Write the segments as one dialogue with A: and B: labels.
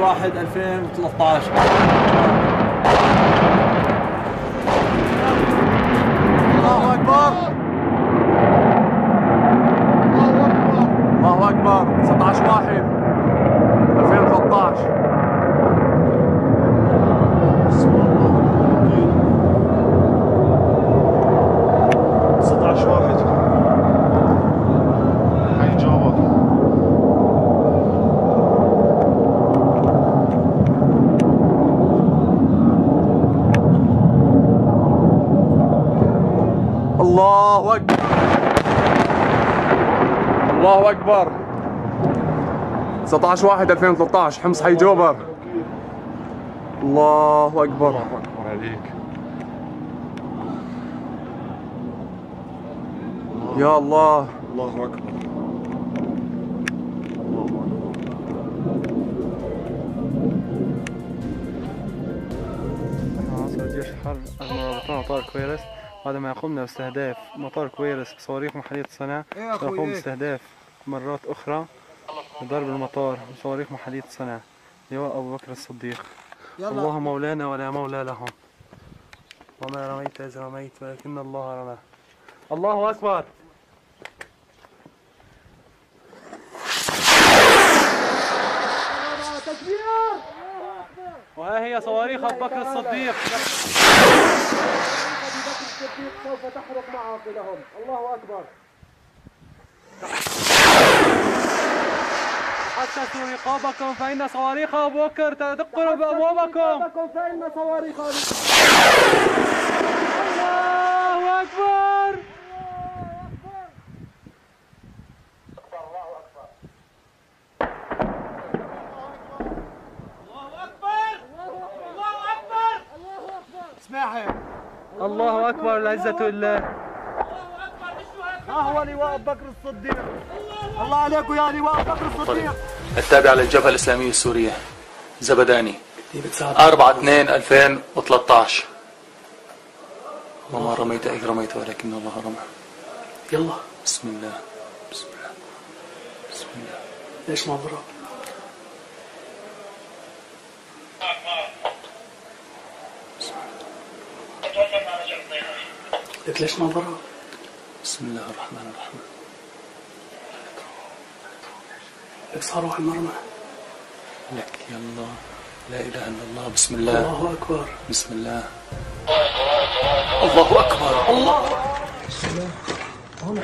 A: 12 1 2013 الله أكبر. الله أكبر. 19 واحد 2013
B: 16 واحد حي جوابك
A: الله أكبر. الله أكبر. 19 1 2013 حمص حي جوبر. الله أكبر.
B: أكبر عليك.
A: يا الله.
B: الله أكبر.
C: عناصر الجيش الحر المرابطون مطار كويرس بعد ما يقومنا باستهداف مطار كويرس بصواريخ محلية الصنع سيقوم باستهداف مرات أخرى بضرب المطار بصواريخ محلية الصنع لواء أبو بكر الصديق. الله مولانا ولا مولى لهم. وما رميت إذ رميت ولكن الله رمى. الله أكبر. وها هي صواريخ أبو بكر الصديق.
D: سوف تحرق معاقلهم. الله أكبر.
C: حسسوا رقابكم فإن صواريخ أبو بكر تدق بأبوابكم
D: فإن صواريخ
C: الله أكبر. الله أكبر العزة لله.
D: ها هو لواء بكر الصديق. الله عليكم يا لواء بكر الصديق.
E: التابع للجبهة الإسلامية السورية زبداني. 4 2 2013 وما رميت إذ رميت ولكن الله رمى.
F: يلا.
E: بسم الله. بسم الله. بسم الله.
F: ليش ما ضرب؟ قلت ليش ما ضرب؟
E: بسم الله الرحمن الرحيم
F: لك صاروا على المرمى
E: لك يا الله لا إله إلا الله بسم الله
F: الله اكبر
E: بسم الله الله أكبر الله
B: الله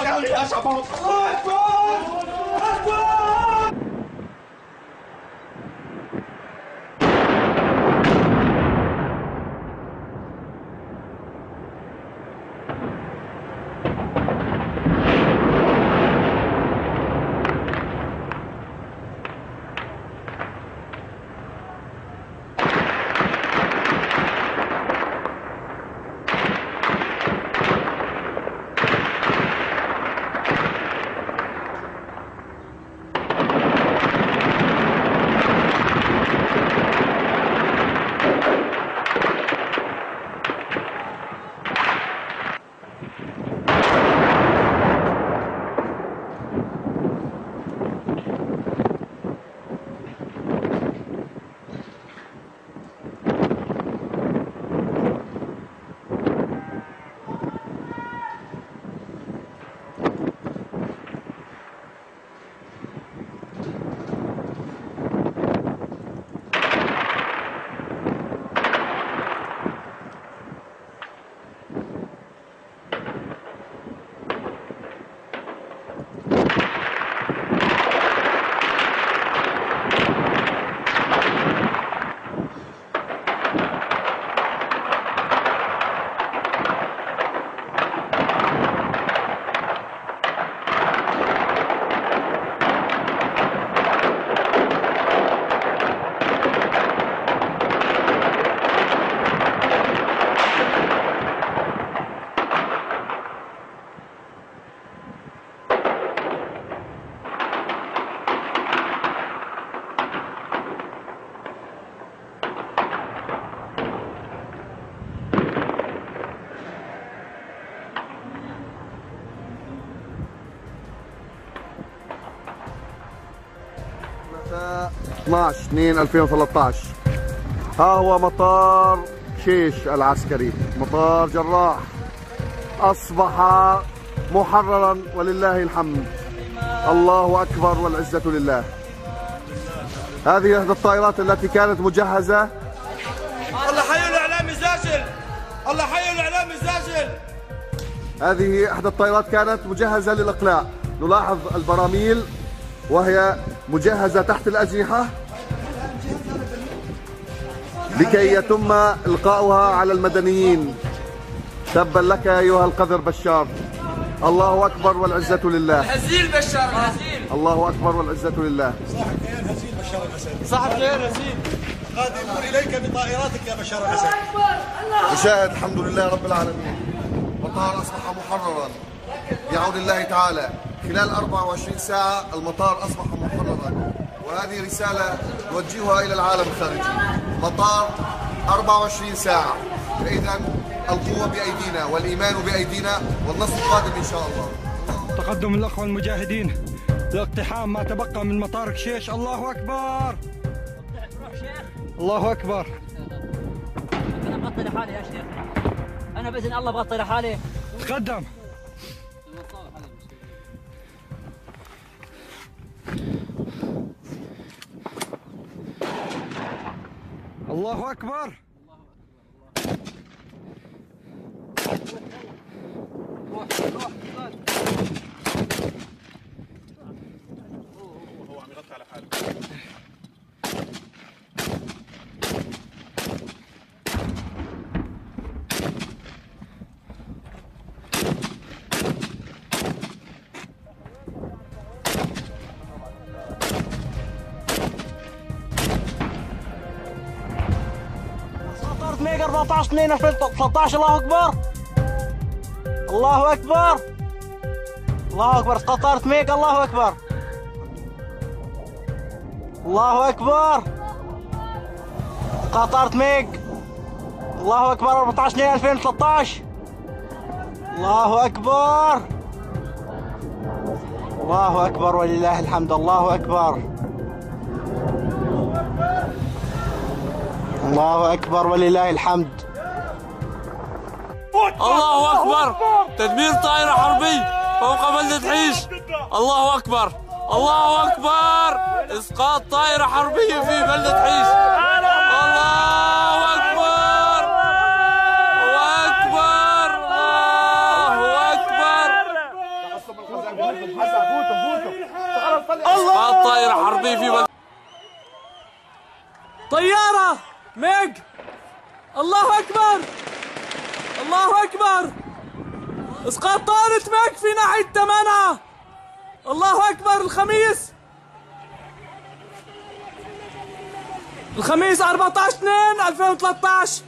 B: يا شباب بغالي يا شباب الله اكبر
G: 12 2 2013 ها هو مطار شيش العسكري. مطار جراح. أصبح محررا ولله الحمد. الله أكبر والعزة لله. هذه إحدى الطائرات التي كانت مجهزة.
H: الله حي الإعلام الزاجل. الله حي الإعلام الزاجل.
G: هذه إحدى الطائرات كانت مجهزة للإقلاع. نلاحظ البراميل وهي مجهزة تحت الأجنحة. لكي يتم إلقاؤها على المدنيين. تبا لك أيها القذر بشار. الله أكبر والعزة لله.
H: هزيل بشار هزيل
G: الله أكبر والعزة لله.
H: صاحب خير هزيل
I: قادمون إليك بطائراتك يا بشار الاسد
G: نشاهد الحمد لله رب العالمين. المطار أصبح محررا. بعون الله تعالى. خلال 24 ساعة المطار أصبح محررا. وهذه رسالة نوجهها إلى العالم الخارجي. مطار 24 ساعة. فإذا القوة بأيدينا والإيمان بأيدينا والنصر قادم إن شاء الله.
J: تقدم الأخوة المجاهدين لاقتحام ما تبقى من مطار كشيش. الله أكبر! الله أكبر!
K: أنا بغطي لحالي يا شيخ. أنا بإذن الله بغطي لحالي
J: تقدم! الله أكبر.
I: 2 2013 الله أكبر. الله أكبر. الله أكبر طارت ميجا الله أكبر. الله أكبر. قطرت ميج الله أكبر 14 2 2013 الله أكبر. الله أكبر ولله الحمد الله أكبر. الله أكبر ولله الحمد.
E: الله أكبر. تدمير طائرة حربي فوق بلدة حيش الله أكبر. الله أكبر. إسقاط طائرة حربية في بلدة حيش الله أكبر الله أكبر الله أكبر. إسقاط طائرة حربية في بلدة
B: طيارة ميج. الله أكبر. الله أكبر. إسقاط طائرة ميج في ناحية تمانعة الله أكبر الخميس. الخميس 14 2 2013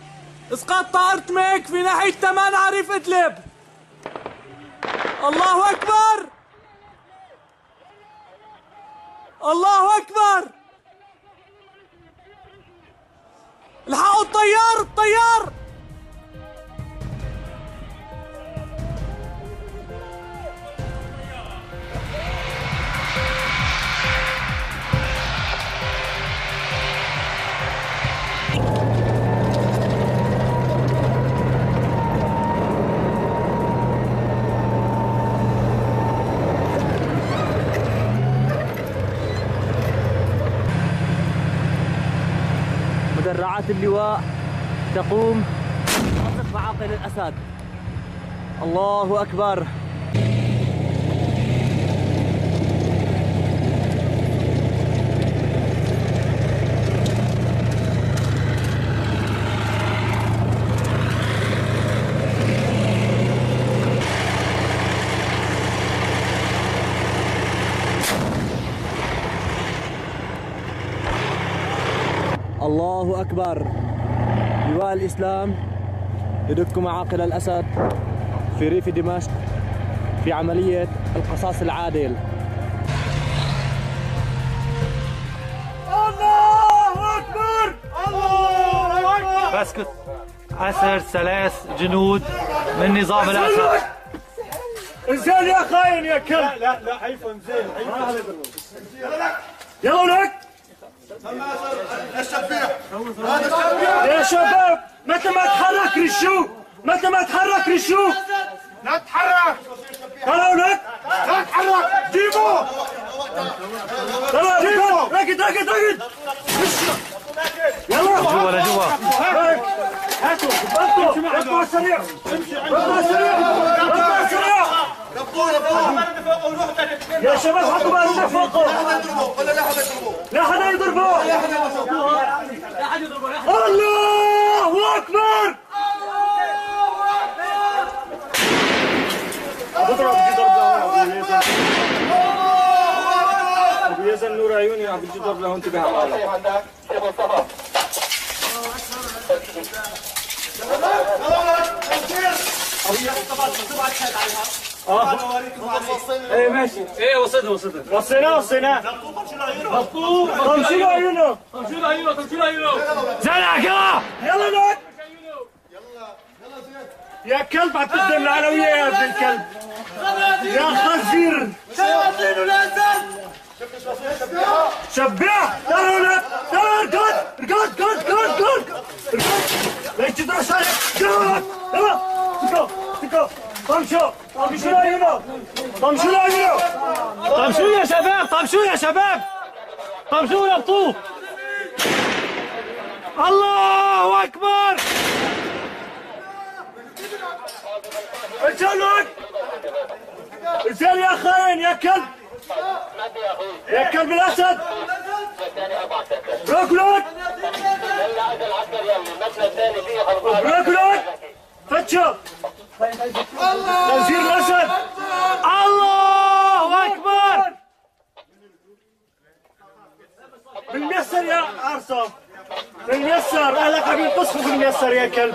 B: إسقاط طائرة ميج في ناحية تمانعة ريف إدلب. الله أكبر. الله أكبر. الحقوا الطيار الطيار.
K: مدرعات اللواء تقوم. بقصف معاقل الأسد. الله أكبر الله أكبر لواء الإسلام يدك معاقل الأسد في ريف دمشق في عملية القصاص العادل.
I: الله أكبر! الله أكبر!
L: بسكت أسر ثلاث جنود من نظام الأسد.
I: انزل يا خاين يا كلب لا لا حيفا انزل يلا لك
G: الشبيح هذا الشبيح
J: يا شباب متى ما تحرك رشوه متى ما تحرك رشوه
G: لا تتحرك
J: طلعوا لك.
G: لا تتحرك جيبوه
J: طلع ركض ركض ركض ركض يلا.
L: جوا لجوا
J: هاتوا هاتوا. اطلع سريع. سريع. يا شباب حطوا بالنا فوقه
G: ولا لا حدا يضربوه
J: لا حدا يضربه الله اكبر بضرب بدي ضرب لهون ابو يزن نور عيوني عم بدي ضرب لهون انتبه على حالك إيه ماشي.
L: إيه وصلنا وصلنا.
J: وصيناه وصيناه طمشي له عيونه
B: طمشوا له عيونه طمشوا له عيونه
L: زلك يلا
J: يلا لك يا كلب عم تقدم العلوية يا ابن الكلب. يا خنزير. شبيع. تعالوا لك تعالوا اركض اركض اركض اركض اركض ليش تدرس عليك يلا يلا تكو تكو طمشوا طمشوا لعيونه طمشوا لعيونه
L: طب شو يا شباب طب شو يا شباب طب شو يبطوه الله اكبر
J: ارسلك ارسل يا خاين يا كلب يا كلب الاسد ركلك ركلك فتشوا خنزير الاسد
L: الله اكبر
J: بالميسر يا عرصة بالميسر اهلك عم ينتصفوا بالميسر يا كلب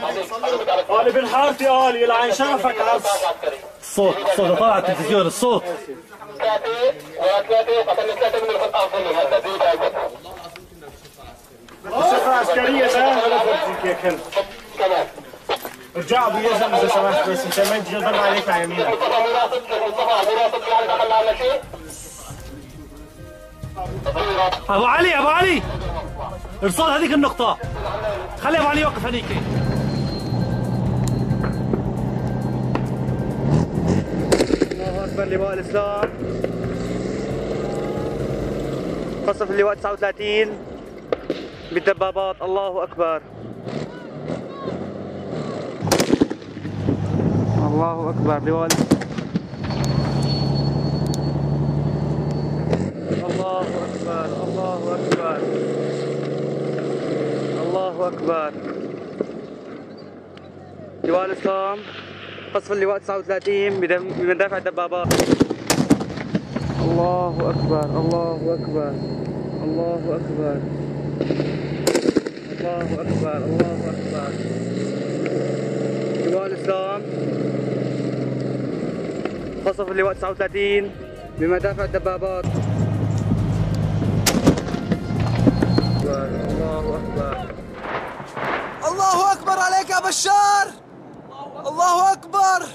J: قال ابن حارتي قال يلعن شرفك عرص
L: الصوت الصوت طلع على التلفزيون الصوت
J: الشفرة عسكرية لا فرجيك يا كلب ارجع ابو يزن اذا سمحت بس انت ما تجي ضل عليك على يمينك
L: ابو علي ابو علي ارصاد هذيك النقطة. خلي أبو علي يوقف هذيك
M: الله أكبر لواء الإسلام. قصف اللواء 39 بالدبابات. الله أكبر. الله أكبر لواء الله أكبر الله أكبر. الله أكبر. لواء الاسلام قصف اللواء 39 بدم- بمدافع الدبابات. الله أكبر الله أكبر. الله أكبر. الله أكبر الله أكبر. لواء الإسلام قصف اللواء 39 بمدافع الدبابات. أكبر الله أكبر.
B: الله أكبر عليك يا بشار. الله أكبر.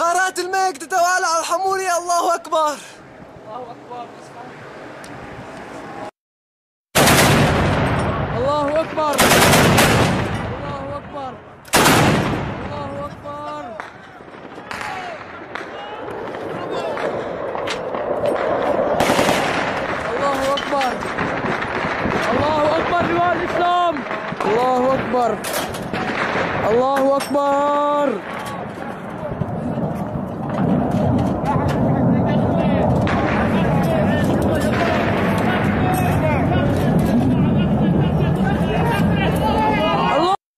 B: غارات الميك تتوالى على الحمولية الله أكبر. الله اكبر الله اكبر الله اكبر الله اكبر الله اكبر لواء الاسلام الله اكبر الله اكبر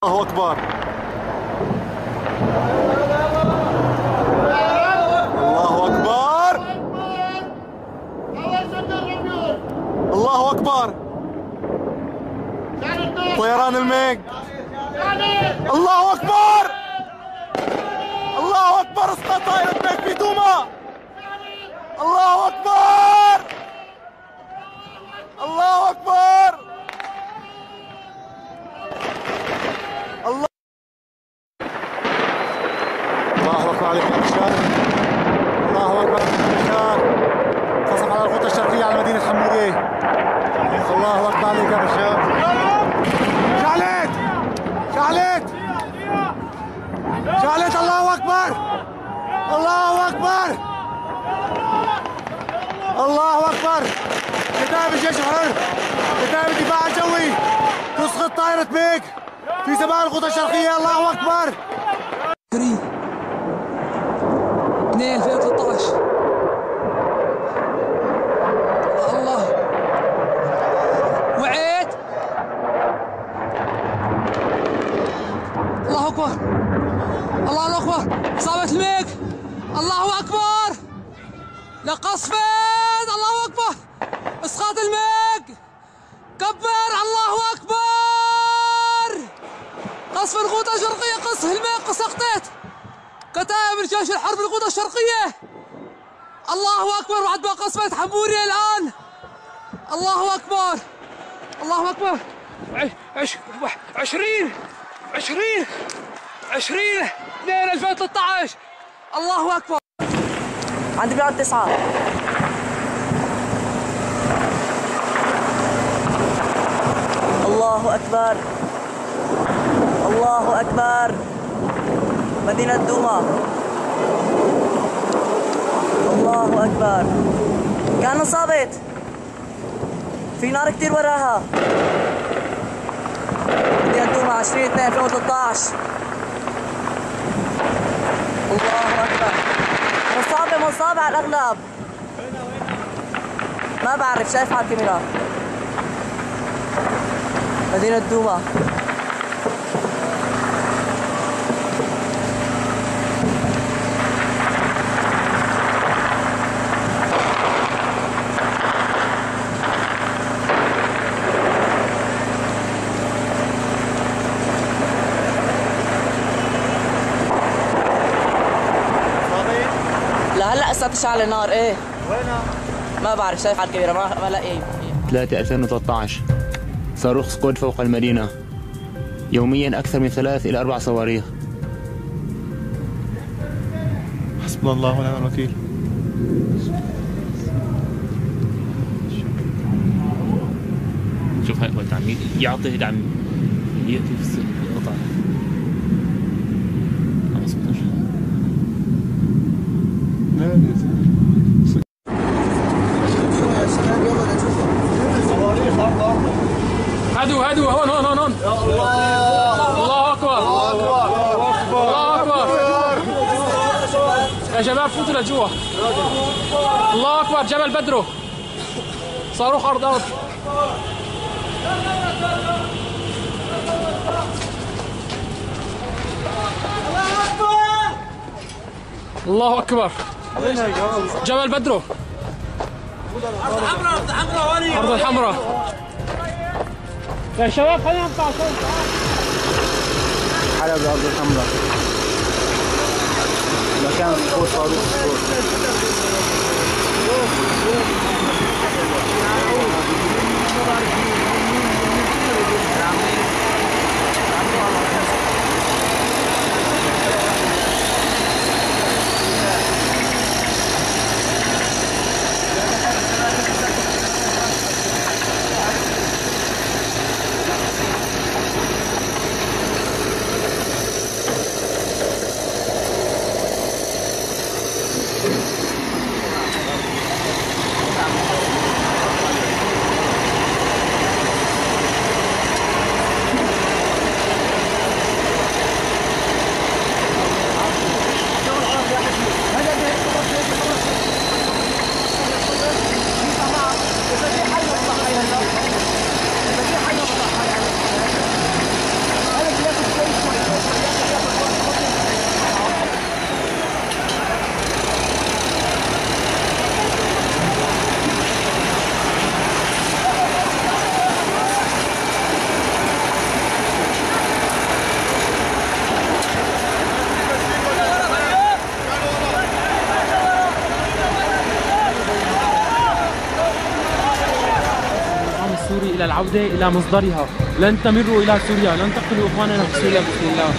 G: الله اكبر الله اكبر الله اكبر طيران الميج الله اكبر الله اكبر اسقط طائرة ميج في دوما الله اكبر الله اكبر الله الله اكبر عليك يا بشار الله اكبر عليك يا بشار قصف على الخطه الشرقيه على مدينه حموديه الله
N: الله اكبر عليك شعلت شعلت شعلت الله اكبر الله اكبر الله اكبر كتاب الجيش الحر كتاب الدفاع الجوي تسقط طائرة بيك في سماء الغوطة الشرقية الله اكبر
B: 2 2013 الله وعيت الله اكبر الله اكبر اصابة الميك الله اكبر لقصفين الله اكبر اسقاط الميك كبر الله اكبر قصف الغوطة الشرقية قصف الميك سقطت كتائب الجيش الحرب الغوطة الشرقية الله أكبر بعد ما قصفت حمورية الآن الله أكبر الله أكبر ع- عش عشرين عشرين عشرين اثنين 2013 الله أكبر
O: عندي بيقعد تسعة الله أكبر. الله أكبر. مدينة دوما. الله أكبر. كان انصابت في نار كتير وراها. مدينة دوما 20 2 2013 الله أكبر. مصابة مصابة على الأغلب. ما بعرف شايف على الكاميرا مدينة دوما لهلا لسه تشعل نار إيه؟
N: وينها؟
O: ما بعرف شايف على الكاميرا ما ما لاقي.
P: 3 2013 صاروخ سكود فوق المدينة. يوميا أكثر من ثلاث إلى أربع صواريخ.
N: حسبنا الله ونعم الوكيل.
P: شوف هاي وقت عم يعطي دعم. يأتي في القطع
B: هدوا هدوا هون هون هون هون الله أكبر الله أكبر يا شباب لجوا الله أكبر جبل بدرو صاروخ أرض. أرض الله أكبر. جبل بدرو
Q: أرض حمراء أرض حمراء
B: أرض الحمراء. يا شباب خلينا نطلع.
R: حلب الأرض الحمراء. مكان سقوط صاروخ سقوط
S: النظام العوده إلى مصدرها، لن تمروا إلى سوريا، لن تقتلوا إخواننا. في سوريا باذن الله.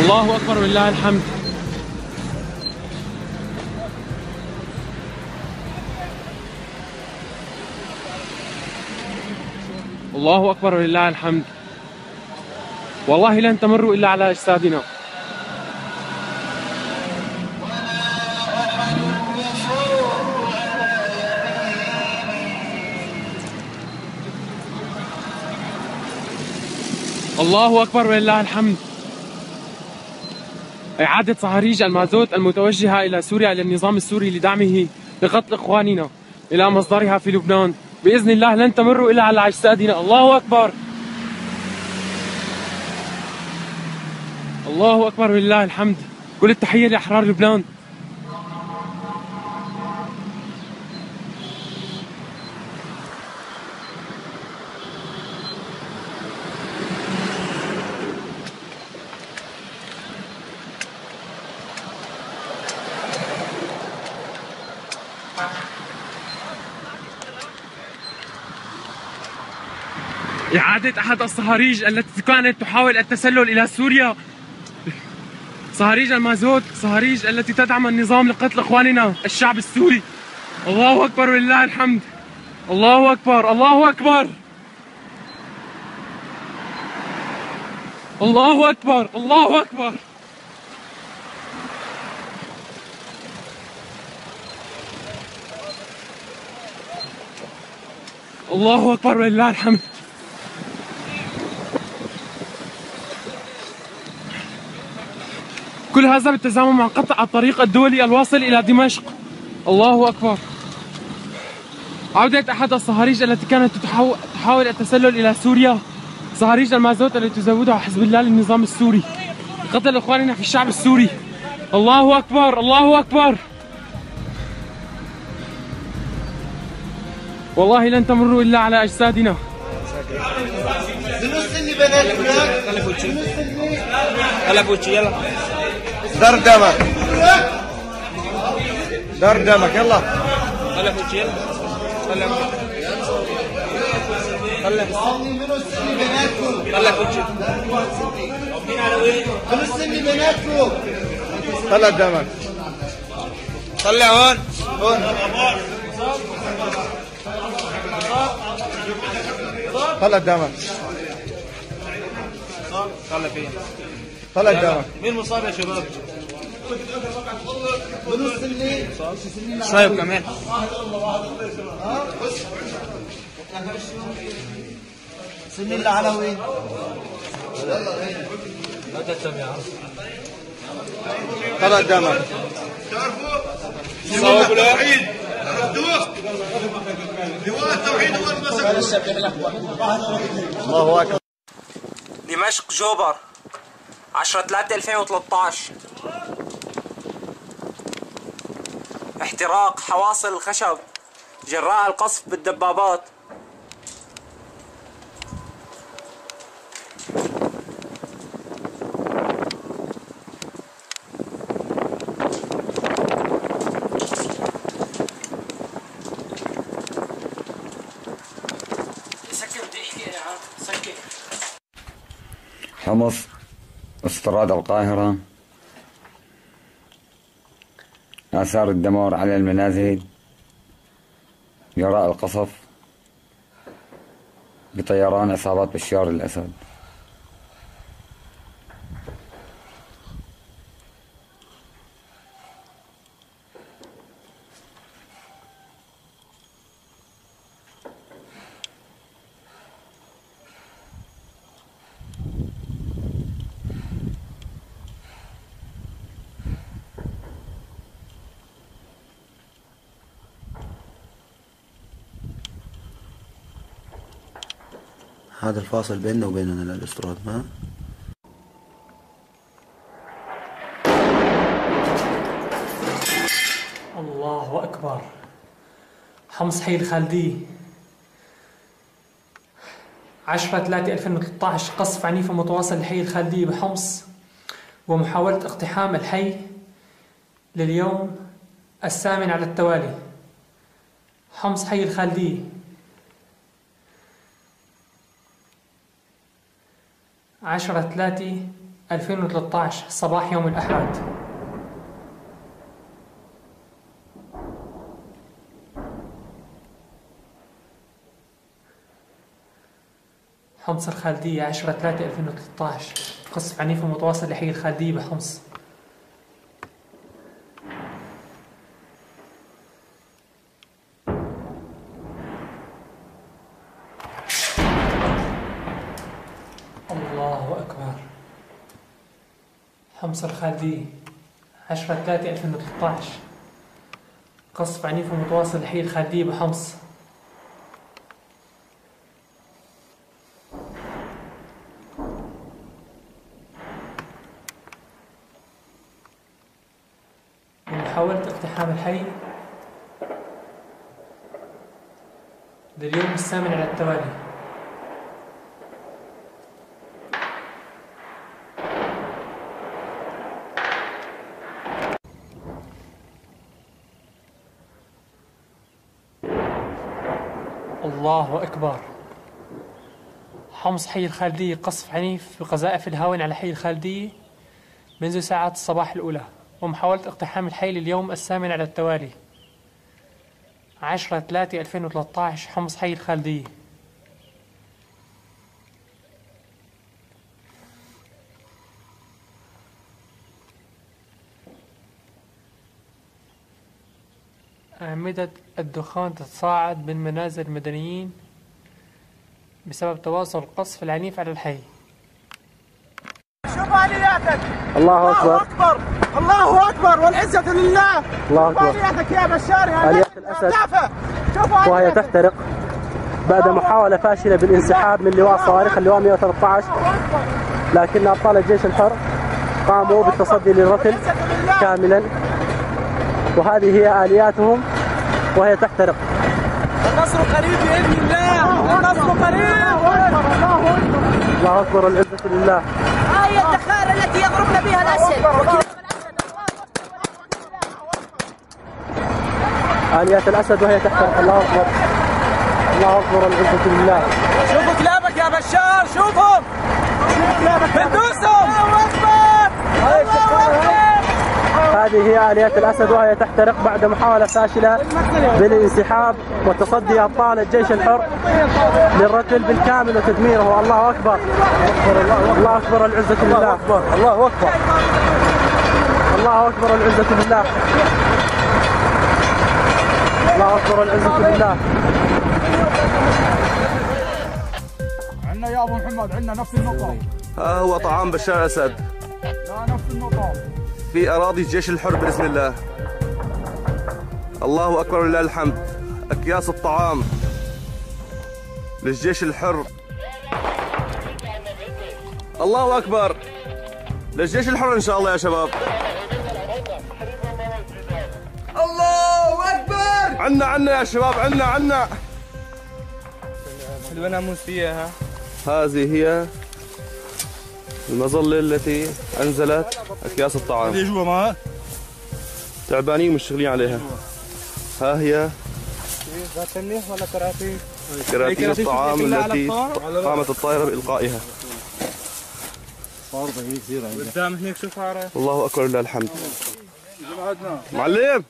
S: الله أكبر ولله الحمد. الله أكبر ولله الحمد. والله لن تمروا إلا على أجسادنا. الله أكبر ولله الحمد. إعادة صهاريج المازوت المتوجهة إلى سوريا إلى النظام السوري لدعمه لقتل إخواننا إلى مصدرها في لبنان. بإذن الله لن تمروا إلا على أجسادنا. الله أكبر. الله أكبر ولله الحمد. كل التحية لأحرار لبنان. إعادة أحد الصهاريج التي كانت تحاول التسلل إلى سوريا؟ صهاريج المازوت صهاريج التي تدعم النظام لقتل إخواننا الشعب السوري. الله أكبر ولله الحمد. الله أكبر الله أكبر. الله أكبر الله أكبر. الله أكبر ولله الحمد. كل هذا بالتزامن مع قطع الطريق الدولي الواصل إلى دمشق. الله أكبر. عودة أحد الصهاريج التي كانت تحاول, التسلل إلى سوريا. صهاريج المازوت التي تزودها حزب الله للنظام السوري. قتل إخواننا في الشعب السوري. الله أكبر الله أكبر. والله لن تمروا إلا على أجسادنا.
T: يلا
G: در دمك در دمك يلا؟
T: خلف وجهي منو السني بناتكم؟
G: طلع دمك
T: طلع هون هون
G: طلع دمك
T: طلع فين؟
G: طلع دمك
T: مين مصاب يا شباب؟ منو السني؟ صايب كمان. سني العلوي. لا تهتم يا عم
G: طلع دمك
T: صوب التوحيد لواء التوحيد هو المسك
G: الله أكبر.
P: دمشق جوبر. 10 3 2013 احتراق حواصل الخشب جراء القصف بالدبابات.
U: حمص. استراد القاهرة آثار الدمار على المنازل جراء القصف بطيران عصابات بشار الأسد.
V: هذا الفاصل بيننا وبيننا الاسترود ما
S: الله أكبر. حمص حي الخالدي 10 3 2013 قصف عنيف ومتواصل لحي الخالدي بحمص ومحاولة اقتحام الحي لليوم الثامن على التوالي. حمص حي الخالدي 10 3 2013 صباح يوم الأحد.
W: حمص الخالدية 10 3 2013 قصف عنيف ومتواصل لحي الخالدية بحمص. حمص الخالدية 10 3 2013 قصف عنيف ومتواصل لحي الخالدية بحمص محاولة اقتحام الحي لليوم الثامن على التوالي الله أكبر حمص حي الخالدية قصف عنيف بقذائف الهاون على حي الخالدية منذ ساعات الصباح الأولى. ومحاولة اقتحام الحي لليوم الثامن على التوالي. عشرة ثلاثة 2013 حمص حي الخالدية أعمدة الدخان تتصاعد من منازل المدنيين بسبب تواصل القصف العنيف على الحي.
J: شوف آلياتك
X: الله أكبر.
J: أكبر. الله أكبر. والعزة لله.
X: الله
J: شوف
X: أكبر.
J: آلياتك يا بشار يا
X: آليات الأسد.
J: شوف
X: وهي. تحترق. بعد محاولة فاشلة بالانسحاب من لواء صواريخ اللواء 113 لكن أبطال الجيش الحر قاموا بالتصدي للركن كاملا. وهذه هي آلياتهم وهي تحترق.
J: النصر قريب بإذن الله.
X: الله أكبر والعزة لله
Y: هاي الدخار التي يضربن بها الاسد
X: آليات الأسد وهي تحترق الله أكبر الله أكبر والعزة لله
J: شوفوا كلابك يا بشار شوفهم بندوسهم الله أكبر الله أكبر
X: هذه هي آليات الأسد وهي تحترق بعد محاولة فاشلة بالانسحاب وتصدي أبطال الجيش الحر للركل بالكامل وتدميره. الله أكبر. الله أكبر العزة لله. الله أكبر. الله أكبر. العزة لله. الله أكبر العزة لله.
T: عندنا يا أبو محمد عندنا نفس النقطة
H: ها هو طعام بشار الأسد
T: لا نفس النقطة
H: في أراضي الجيش الحر بإذن الله. الله أكبر ولله الحمد. أكياس الطعام للجيش الحر. الله أكبر. للجيش الحر إن شاء الله يا شباب.
J: الله أكبر.
H: عنا عنا يا شباب عنا عنا.
S: اللي بناموس فيها
H: هذه هي المظلة التي أنزلت أكياس الطعام.
T: اللي جوا ما
H: تعبانين ومشتغلين عليها. ها هي
S: ولا كراتين؟
H: كراتين الطعام التي قامت الطائرة بإلقائها.
S: قدام هناك شوف عارف
H: الله أكبر لله الحمد. معلم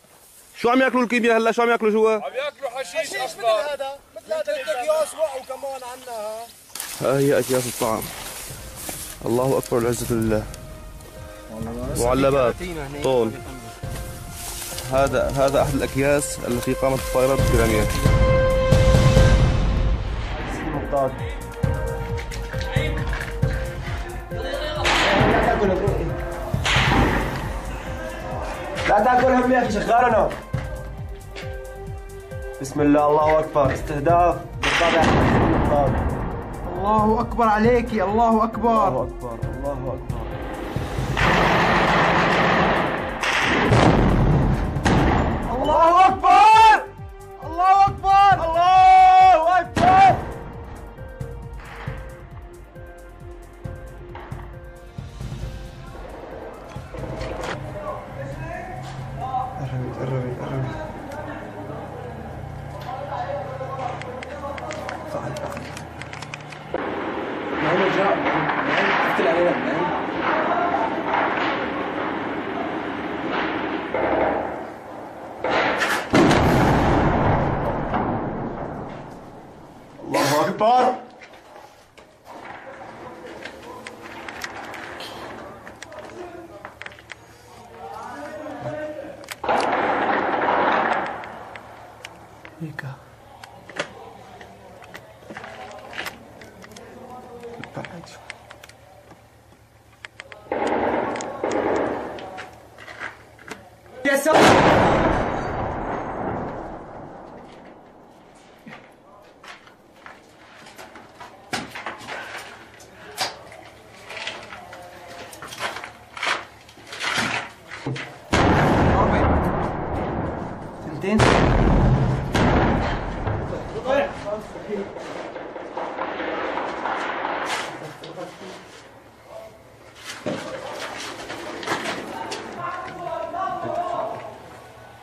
H: شو عم ياكلوا الكيمياء هلا؟ شو عم ياكلوا جوا؟
J: ياكلوا حشيش أصلا هذا مثل هذا الاكياس وقعوا كمان عنها.
H: ها هي أكياس الطعام. الله أكبر العزة لله. معلبات طول. هذا هذا أحد الأكياس التي قامت الطائرة بكرامها
J: لا تاكلهم يا أخي شغال أنا بسم الله الله أكبر. استهداف بالطبع. الله أكبر عليكي الله أكبر. الله أكبر الله أكبر. الله اكبر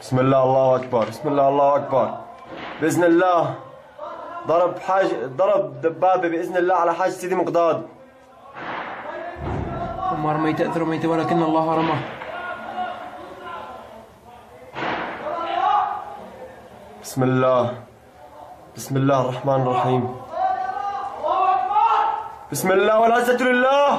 D: بسم الله الله اكبر بسم الله الله اكبر باذن الله ضرب حاج ضرب دبابه باذن الله على حاج سيدي مقداد
B: وما رميت إذ رميت ولكن الله رمى
D: بسم الله بسم الله الرحمن الرحيم بسم الله والعزة لله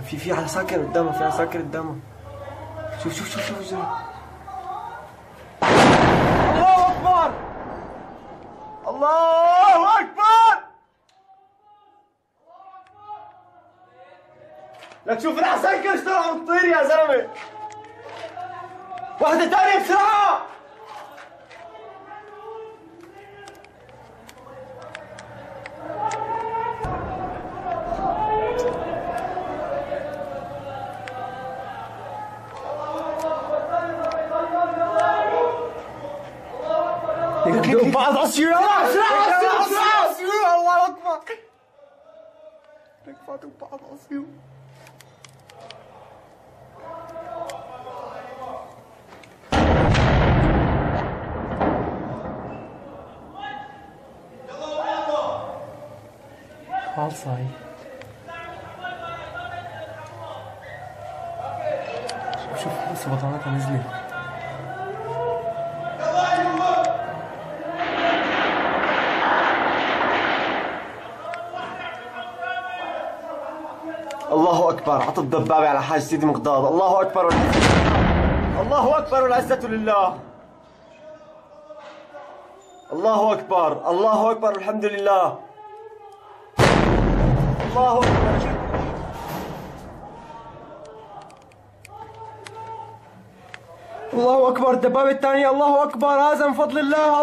D: في في عساكر قدامه في عساكر قدامه. شوف شوف شوف شوف, شوف.
H: الله أكبر! الله أكبر!
D: لك شوف العساكر اشتغلوا الطير يا زلمة. واحدة ثانية بسرعة!
H: الله
D: أكبر. عطى الدبابة على حاج سيدي مقداد. الله أكبر. والعزة الله أكبر. والعزة لله. الله أكبر. الله أكبر. والحمد لله. الله أكبر. الله أكبر. الدبابة الثانية. الله أكبر. هذا من فضل الله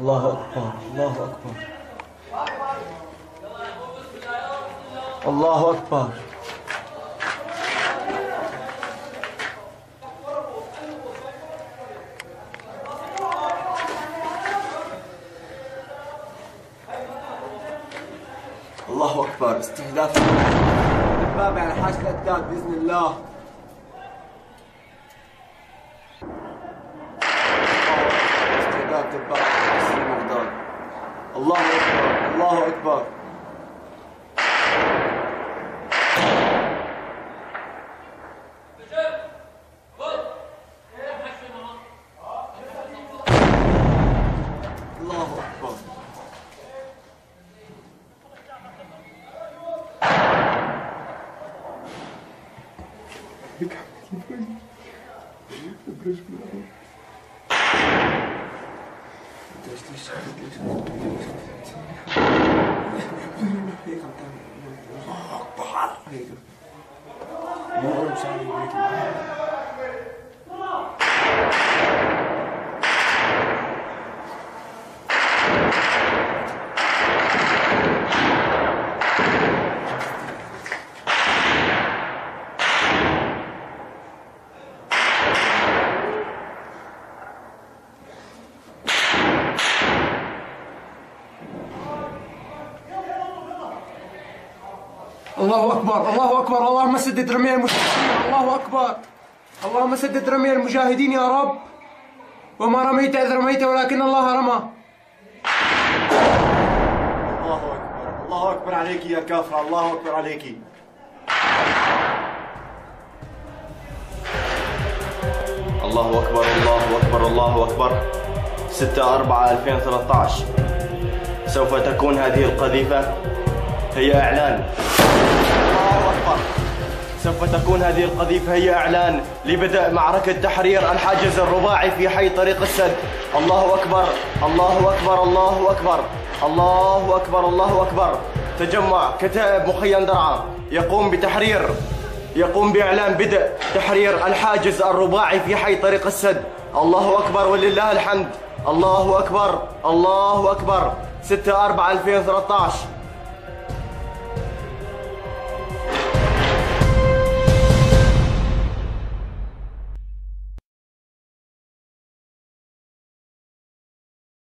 D: الله أكبر الله أكبر الله أكبر الله أكبر. استهداف. دبابة على حاج الأداد بإذن الله. استهداف المقدار الله أكبر. الله أكبر. الله أكبر
B: الله أكبر اللهم سدد رمي المجاهدين الله أكبر. اللهم سدد رمي المجاهدين يا رب. وما رميت إذ رميت ولكن الله رمى.
D: الله أكبر الله أكبر عليك يا كافره الله أكبر عليك. الله أكبر الله أكبر الله أكبر. 6 4 2013 سوف تكون هذه القذيفة هي اكبر سوف تكون هذه القذيفة هي إعلان لبدء معركة تحرير الحاجز الرباعي في حي طريق السد. الله أكبر الله أكبر الله أكبر الله أكبر الله أكبر. تجمع كتائب مخيم درعا. يقوم بتحرير يقوم بإعلان بدء تحرير الحاجز الرباعي في حي طريق السد. الله أكبر ولله الحمد. الله أكبر الله أكبر. 6 4 2013